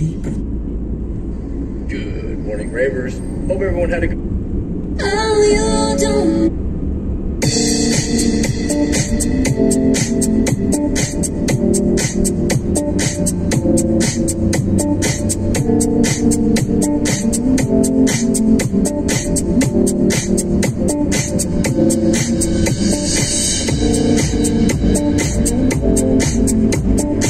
sheep. Good morning, ravers. Hope everyone had a good. Oh, you don't. Thank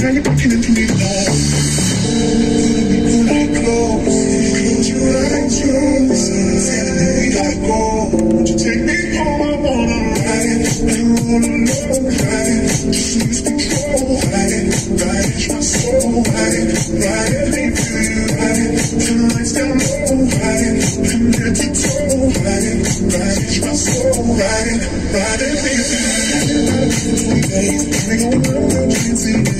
Now you're back into me now. Ooh, people are close. Makes me feel fancy.